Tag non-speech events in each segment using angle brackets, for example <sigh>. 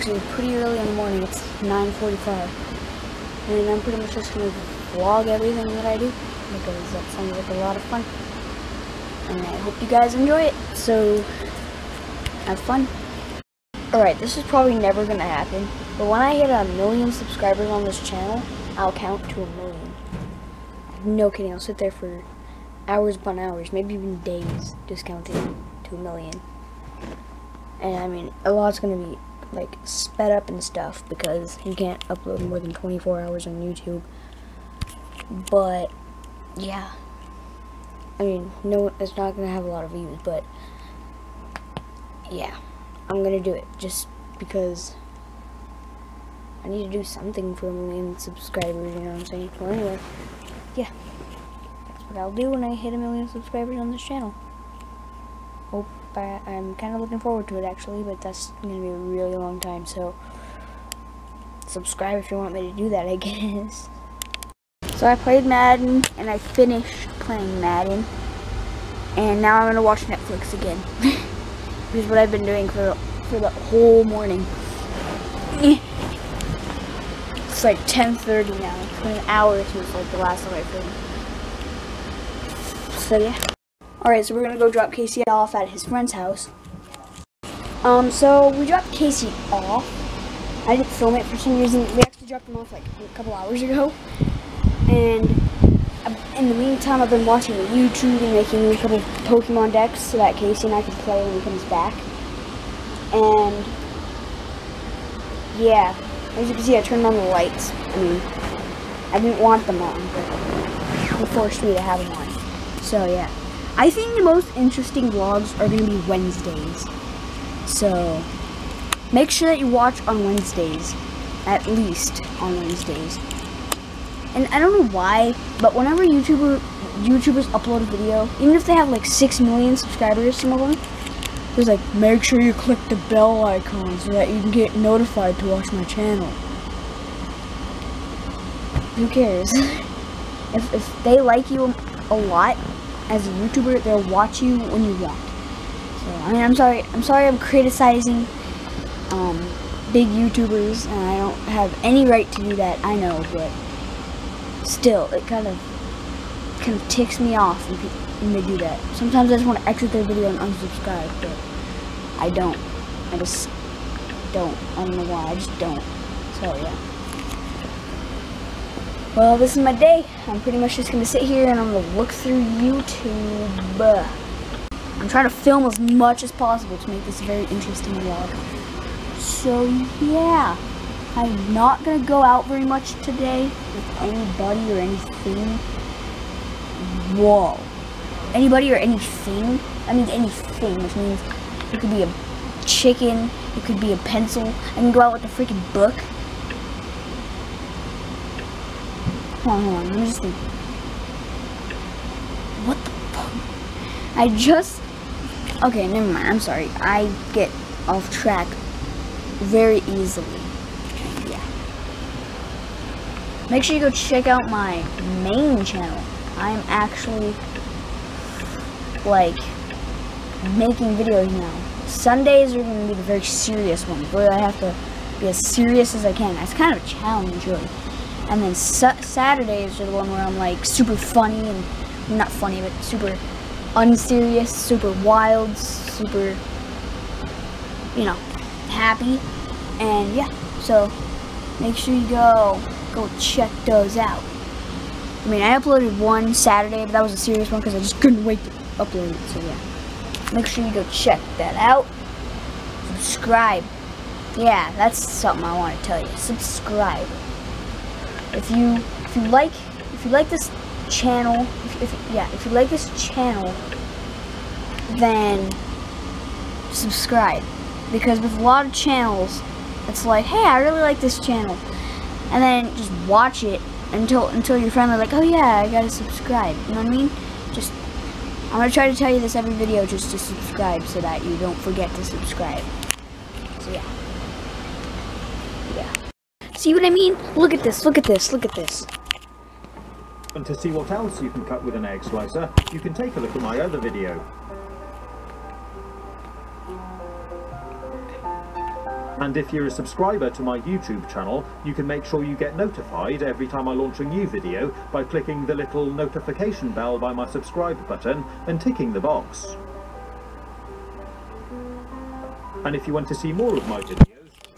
actually pretty early in the morning. It's 9.45. And I'm pretty much just going to vlog everything that I do because that sounds like a lot of fun. And I hope you guys enjoy it. So, have fun. Alright, this is probably never going to happen. But when I hit a million subscribers on this channel, I'll count to a million. No kidding, I'll sit there for hours upon hours, maybe even days, just counting to a million. And I mean, a lot's going to be like sped up and stuff because you can't upload more than 24 hours on YouTube. But yeah, I mean, no, it's not gonna have a lot of views, but yeah, I'm gonna do it just because I need to do something for a million subscribers. You know what I'm saying? Well, anyway, yeah, that's what I'll do when I hit a million subscribers on this channel. Hope I, I'm kind of looking forward to it actually, but that's going to be a really long time, so subscribe if you want me to do that, I <laughs> guess. So I played Madden, and I finished playing Madden, and now I'm going to watch Netflix again. <laughs> Which is what I've been doing for, for the whole morning. <laughs> It's like 10.30 now. It's been an hour since like the last time I filmed. So yeah. Alright, so we're gonna go drop Casey off at his friend's house. Um, so we dropped Casey off. I didn't film it for some reason. We actually dropped him off like a couple hours ago. And um, in the meantime, I've been watching YouTube and making a couple Pokemon decks so that Casey and I can play when he comes back. And yeah, as you can see, I turned on the lights. I mean, I didn't want them on, but he forced me to have them on. So yeah. I think the most interesting vlogs are going to be Wednesdays. So, make sure that you watch on Wednesdays. At least on Wednesdays. And I don't know why, but whenever YouTuber YouTubers upload a video, even if they have like 6 million subscribers, some of them, there's like, make sure you click the bell icon so that you can get notified to watch my channel. Who cares? <laughs> if, if they like you a lot, as a YouTuber, they'll watch you when you want. So, I mean, I'm sorry, I'm sorry I'm criticizing um, big YouTubers, and I don't have any right to do that, I know, but still, it kind of, kind of ticks me off when, when they do that. Sometimes I just want to exit their video and unsubscribe, but I don't. I just don't. I don't know why, I just don't. So, yeah. Well, this is my day. I'm pretty much just going to sit here and I'm going to look through YouTube. I'm trying to film as much as possible to make this a very interesting vlog. So, yeah. I'm not going to go out very much today with anybody or anything. Whoa. Anybody or anything? I mean anything, which means it could be a chicken, it could be a pencil. I can go out with a freaking book. On, hold on. Let me just think. What the fuck? I just... Okay, never mind. I'm sorry. I get off track very easily. Yeah. Make sure you go check out my main channel. I'm actually, like, making videos now. Sundays are going to be the very serious ones, where I have to be as serious as I can. That's kind of a challenge, really. And then sa Saturdays are the one where I'm like super funny and not funny, but super unserious, super wild, super, you know, happy. And yeah, so make sure you go go check those out. I mean, I uploaded one Saturday, but that was a serious one because I just couldn't wait to upload it. So yeah, make sure you go check that out. Subscribe. Yeah, that's something I want to tell you. Subscribe if you if you like if you like this channel if, if, yeah if you like this channel then subscribe. Because with a lot of channels it's like hey I really like this channel. And then just watch it until until you're finally like oh yeah I gotta subscribe. You know what I mean? Just I'm gonna try to tell you this every video just to subscribe so that you don't forget to subscribe. So yeah. yeah See what I mean? Look at this, look at this, look at this. And to see what else you can cut with an egg slicer, you can take a look at my other video. And if you're a subscriber to my YouTube channel, you can make sure you get notified every time I launch a new video by clicking the little notification bell by my subscribe button and ticking the box. And if you want to see more of my videos...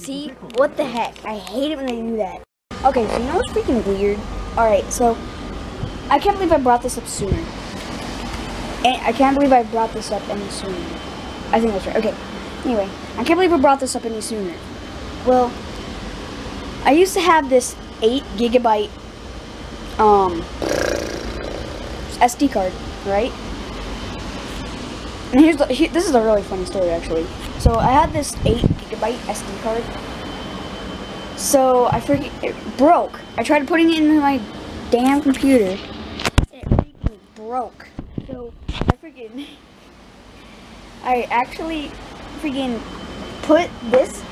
See? What the heck? I hate it when they do that. Okay, so you know what's freaking weird? Alright, so... I can't believe I brought this up sooner. And I can't believe I brought this up any sooner. I think that's right. Okay. Anyway, I can't believe I brought this up any sooner. Well, I used to have this 8 gigabyte um, SD card, right? And here's the, here, this is a really funny story actually. So I had this 8 gigabyte SD card. So I freaking it broke. I tried putting it in my damn computer. It freaking broke. So I freaking I actually freaking put this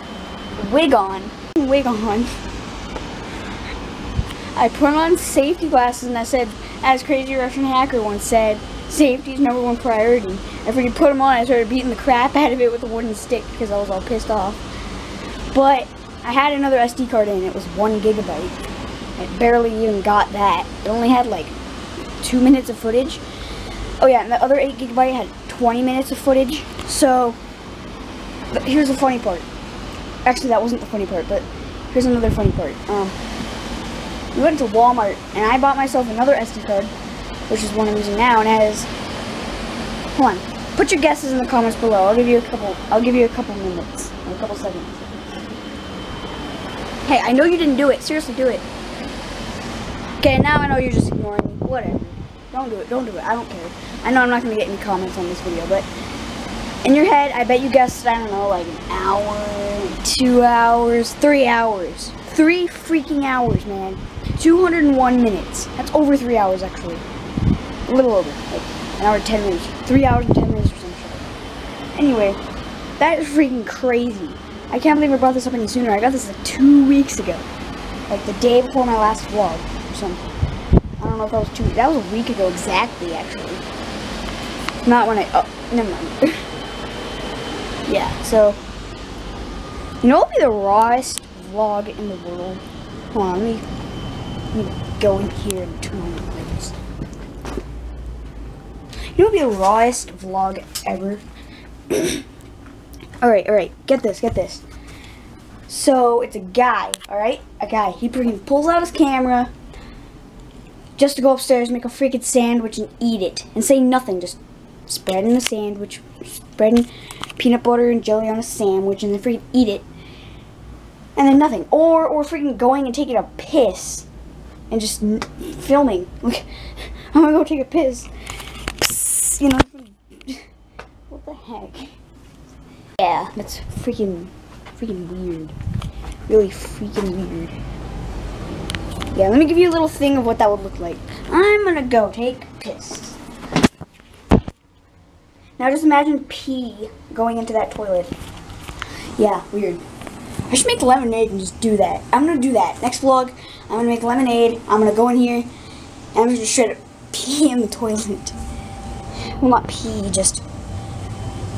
wig on. Wig on. I put on safety glasses and I said, as Crazy Russian Hacker once said, safety is number one priority. I freaking put them on. I started beating the crap out of it with a wooden stick because I was all pissed off. But I had another SD card in. It was one gigabyte. It barely even got that. It only had like two minutes of footage. Oh yeah, and the other eight gigabyte had 20 minutes of footage. So here's the funny part. Actually, that wasn't the funny part, but here's another funny part. Um, we went to Walmart and I bought myself another SD card which is one I'm using now, and has. Hold on. Put your guesses in the comments below. I'll give you a couple. I'll give you a couple minutes, a couple seconds. Hey, I know you didn't do it. Seriously, do it. Okay, now I know you're just ignoring me. Whatever. Don't do it. Don't do it. I don't care. I know I'm not gonna get any comments on this video, but in your head, I bet you guessed. I don't know, like an hour, two hours, three hours, three freaking hours, man. 201 minutes. That's over three hours, actually a little over, like an hour and 10 minutes, three hours and 10 minutes or something. Anyway, that is freaking crazy. I can't believe I brought this up any sooner. I got this like two weeks ago, like the day before my last vlog or something. I don't know if that was two, that was a week ago exactly, actually. Not when I, oh, never mind. <laughs> yeah, so, you know what would be the rawest vlog in the world? Hold on, let me, let me go in here and turn on the lights. You know, be the rawest vlog ever. <clears throat> alright, alright, get this, get this. So, it's a guy, alright? A guy. He pulls out his camera just to go upstairs, make a freaking sandwich, and eat it. And say nothing, just spreading the sandwich, spreading peanut butter and jelly on a sandwich, and then freaking eat it. And then nothing. Or, or freaking going and taking a piss. And just filming. <laughs> I'm gonna go take a piss you know, what the heck? Yeah, that's freaking, freaking weird. Really freaking weird. Yeah, let me give you a little thing of what that would look like. I'm gonna go take piss. Now just imagine pee going into that toilet. Yeah, weird. I should make lemonade and just do that. I'm gonna do that. Next vlog, I'm gonna make lemonade. I'm gonna go in here and I'm gonna just straight up pee in the toilet well not pee, just,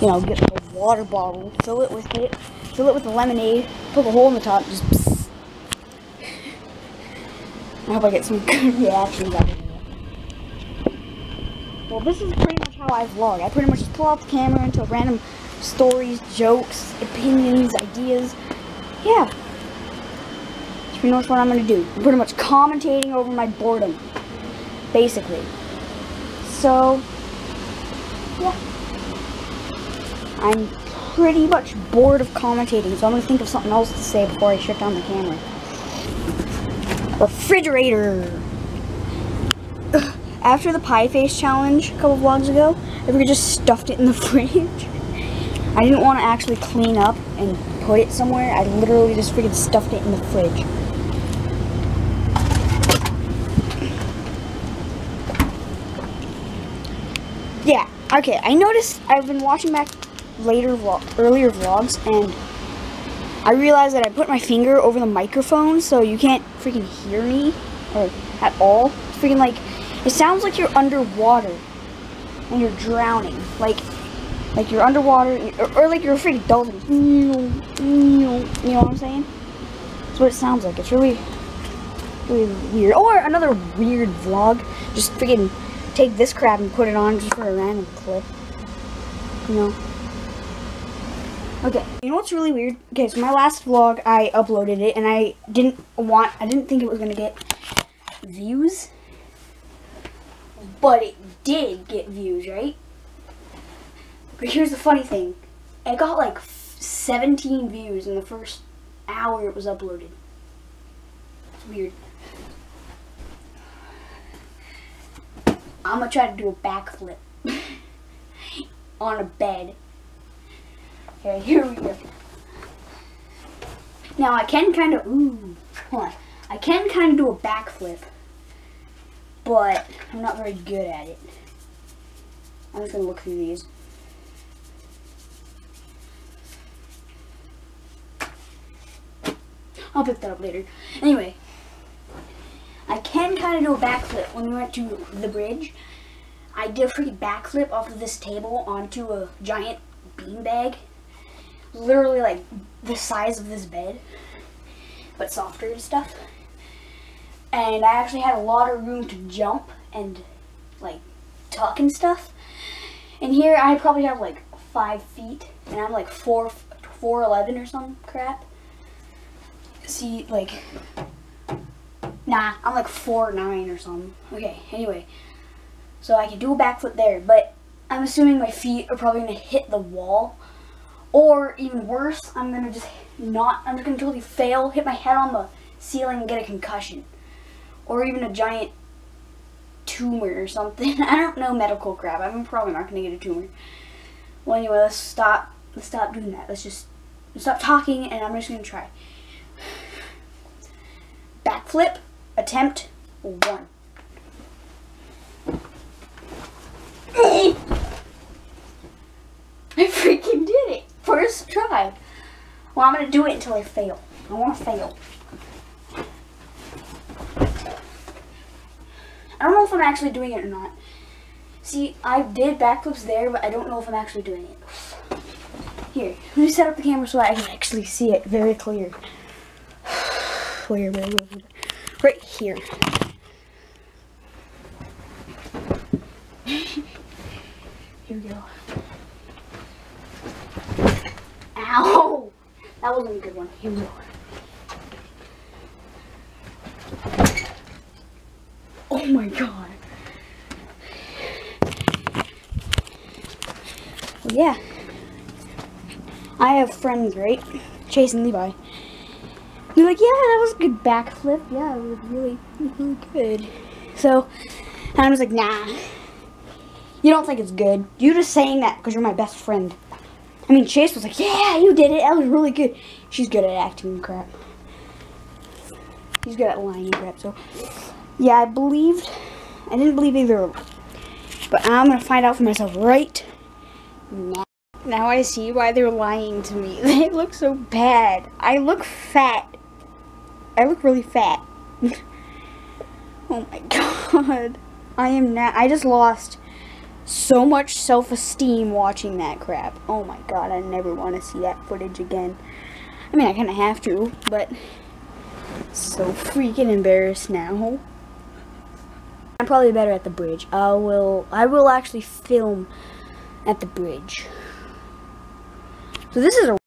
you know, get a water bottle, fill it with it, fill it with the lemonade, poke a hole in the top, just psst. I hope I get some <laughs> good reactions out of it. Well, this is pretty much how I vlog. I pretty much just pull out the camera into random stories, jokes, opinions, ideas. Yeah. Pretty much what I'm going to do. I'm pretty much commentating over my boredom. Basically. So, yeah. I'm pretty much bored of commentating, so I'm going to think of something else to say before I shut down the camera. Refrigerator! After the pie face challenge a couple vlogs ago, I just stuffed it in the <laughs> fridge. I didn't want to actually clean up and put it somewhere. I literally just freaking stuffed it in the fridge. Yeah, Okay, I noticed I've been watching back later vlog, earlier vlogs and I realized that I put my finger over the microphone so you can't freaking hear me or at all. It's freaking like it sounds like you're underwater and you're drowning. Like Like you're underwater, or, or like you're a freaking dolphin. You know what I'm saying? That's what it sounds like. It's really, really weird. Or another weird vlog. Just freaking take this crab and put it on just for a random clip. You know? Okay, you know what's really weird? Okay, so my last vlog, I uploaded it, and I didn't want, I didn't think it was going to get views. But it did get views, right? But here's the funny thing. It got like 17 views in the first hour it was uploaded. It's weird. I'm gonna try to do a backflip <laughs> on a bed. Okay, here we go. Now I can kind of, ooh, hold on. I can kind of do a backflip, but I'm not very good at it. I'm just gonna look through these. I'll pick that up later. Anyway, I can kind of do a backflip. When we went to the bridge, I did a freaking backflip off of this table onto a giant beanbag. Literally like the size of this bed, but softer and stuff. And I actually had a lot of room to jump and like tuck and stuff. And here I probably have like five feet, and I'm like four, four eleven or some crap see, like, nah, I'm like four nine or something. Okay, anyway, so I can do a backflip there, but I'm assuming my feet are probably gonna hit the wall, or even worse, I'm gonna just not, I'm just gonna totally fail, hit my head on the ceiling and get a concussion, or even a giant tumor or something. <laughs> I don't know medical crap. I'm probably not gonna get a tumor. Well, anyway, let's stop. Let's stop doing that. Let's just stop talking, and I'm just gonna try. Backflip, attempt one. I freaking did it. First try. Well, I'm going to do it until I fail. I want to fail. I don't know if I'm actually doing it or not. See, I did backflips there, but I don't know if I'm actually doing it. Here, let me set up the camera so I can actually see it very clear. Right here. <laughs> here we go. Ow! That wasn't a good one. Here we go. Oh my god. Yeah. I have friends, right? Chase and Levi. You're like, yeah, that was a good backflip. Yeah, it was really, really good. So, and I was like, nah. You don't think it's good. You're just saying that because you're my best friend. I mean, Chase was like, yeah, you did it. That was really good. She's good at acting crap. He's good at lying crap. So, yeah, I believed. I didn't believe either But I'm going to find out for myself right now. Now I see why they're lying to me. <laughs> They look so bad. I look fat. I look really fat. <laughs> oh my god. I am not. I just lost so much self-esteem watching that crap. Oh my god, I never want to see that footage again. I mean, I kind of have to, but so freaking embarrassed now. I'm probably better at the bridge. I will I will actually film at the bridge. So this is a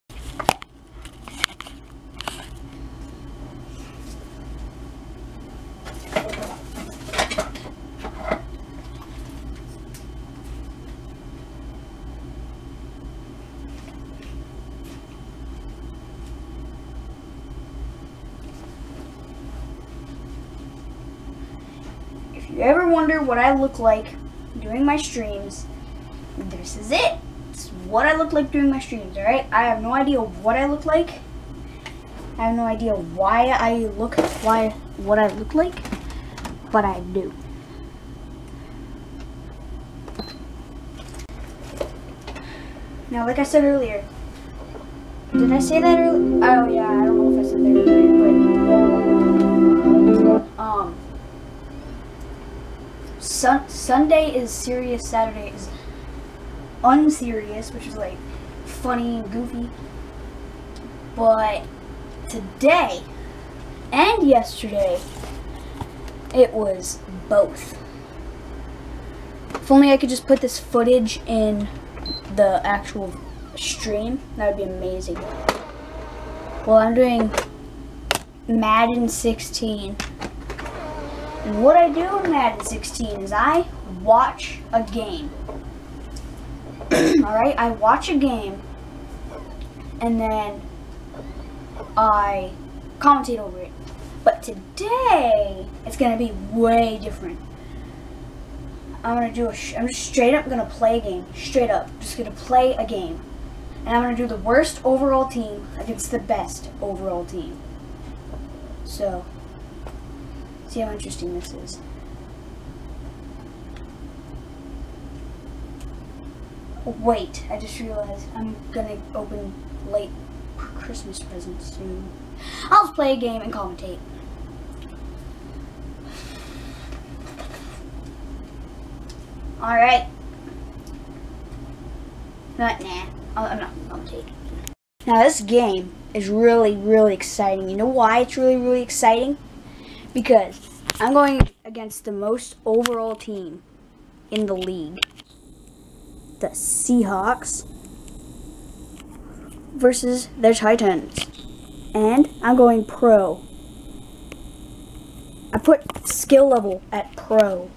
you ever wonder what I look like doing my streams, this is it. It's what I look like doing my streams, alright? I have no idea what I look like. I have no idea why I look, why, what I look like, but I do. Now, like I said earlier, did I say that earlier? Oh yeah, I don't know if I said that earlier, but, um, sun Sunday is serious, Saturday is unserious, which is like funny and goofy. But today and yesterday, it was both. If only I could just put this footage in the actual stream, that would be amazing. Well, I'm doing Madden 16. What I do in Madden 16 is I watch a game. Alright, I watch a game and then I commentate over it. But today, it's going to be way different. I'm gonna do a. am just straight up gonna play a game. Straight up, just gonna play a game, and I'm gonna do the worst overall team against the best overall team. So, see how interesting this is. Wait, I just realized I'm gonna open late Christmas presents soon. I'll just play a game and commentate. Alright. Not nah. I'm not take. Now this game is really, really exciting. You know why it's really, really exciting? Because I'm going against the most overall team in the league. The Seahawks versus the Titans. And I'm going pro. I put skill level at pro.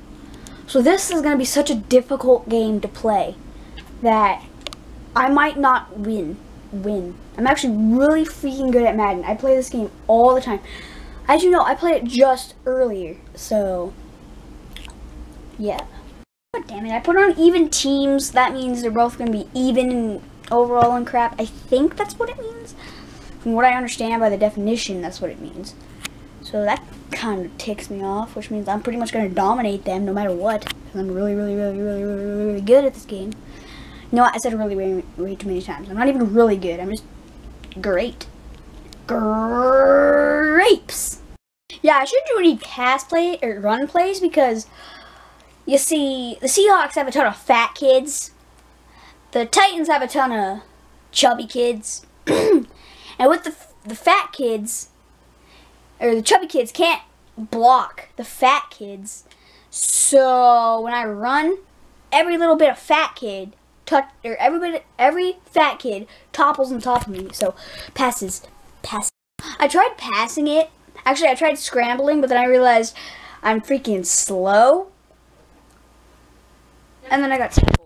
So this is going to be such a difficult game to play that I might not win. Win. I'm actually really freaking good at Madden. I play this game all the time. As you know, I played it just earlier. So, yeah. God damn it, I put on even teams. That means they're both going to be even in overall and crap. I think that's what it means. From what I understand by the definition, that's what it means. So that kind of ticks me off, which means I'm pretty much going to dominate them no matter what. Because I'm really, really, really, really, really, really, really good at this game. No, I said really way, way too many times. I'm not even really good. I'm just great. Grapes! Yeah, I shouldn't do any pass play or run plays because you see, the Seahawks have a ton of fat kids. The Titans have a ton of chubby kids. <clears throat> and with the, the fat kids, or the chubby kids can't block the fat kids. So when I run, every little bit of fat kid touch or everybody every fat kid topples on top of me. So passes pass I tried passing it. Actually I tried scrambling, but then I realized I'm freaking slow. And then I got Nothing.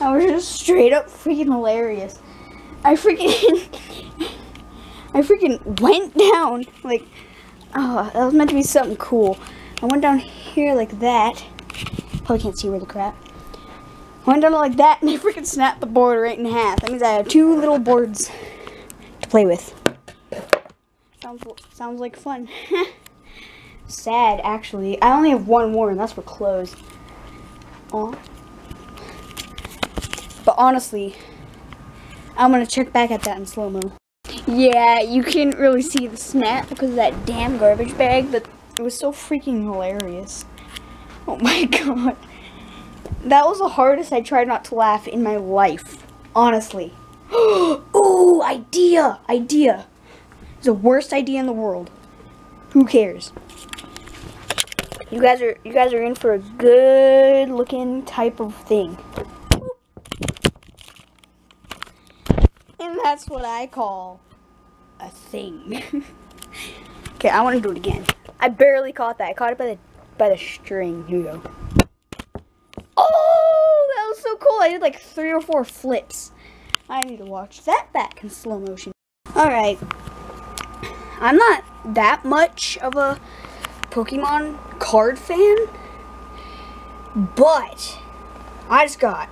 I was just straight up freaking hilarious. I freaking <laughs> I freaking went down like oh that was meant to be something cool. I went down here like that. Probably can't see where the crap. I Went down like that <laughs> and I freaking snapped the board right in half. That means I have two little boards to play with. Sounds, sounds like fun. <laughs> Sad, actually. I only have one more and that's for clothes. Aw. But honestly, I'm going to check back at that in slow-mo. Yeah, you can't really see the snap because of that damn garbage bag, but it was so freaking hilarious. Oh my <laughs> god. That was the hardest I tried not to laugh in my life. Honestly. <gasps> Ooh, idea! Idea. It's the worst idea in the world. Who cares? You guys are you guys are in for a good looking type of thing. And that's what I call a thing. <laughs> okay, I want to do it again. I barely caught that. I caught it by the by the string. Here we go. Oh, that was so cool. I did like three or four flips. I need to watch that back in slow motion. Alright. I'm not that much of a Pokemon card fan. But I just got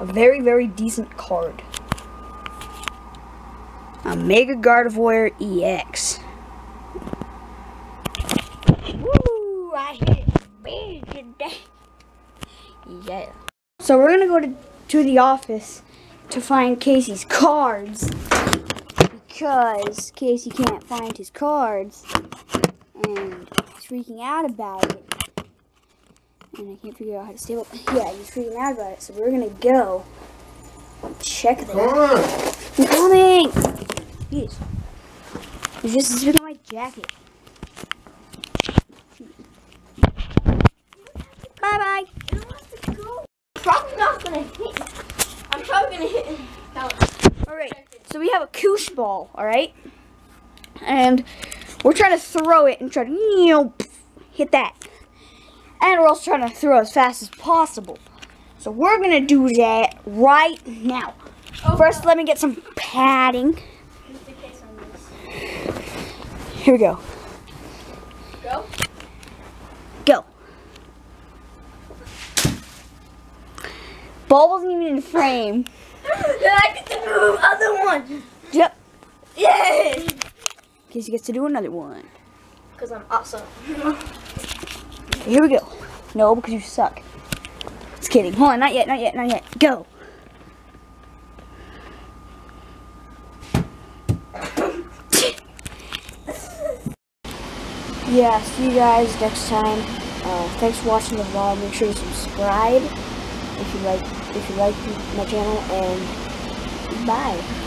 a very, very decent card. A Mega Gardevoir EX. Woo! I hit big today. Yeah. So we're gonna go to, to the office to find Casey's cards because Casey can't find his cards and he's freaking out about it. And I can't figure out how to stay up. <laughs> Yeah, he's freaking out about it. So we're gonna go check that. I'm coming! Jeez. He's just zipping my jacket. Bye bye. Probably not gonna hit. I'm probably gonna hit. Alright, so we have a koosh ball, alright? And we're trying to throw it and try to, you know, hit that. And we're also trying to throw as fast as possible. So we're gonna do that right now. Oh, First, let me get some padding. Just in case I miss. Here we go. Go. Go. Ball wasn't even in frame. <laughs> then I get to move other one. Yep. Yay! Casey gets to do another one. Because I'm awesome. Here we go. No, because you suck. Just kidding. Hold on, not yet, not yet, not yet. Go. Yeah, see you guys next time. Uh, thanks for watching the vlog. Make sure you subscribe if you like if you like my channel and bye.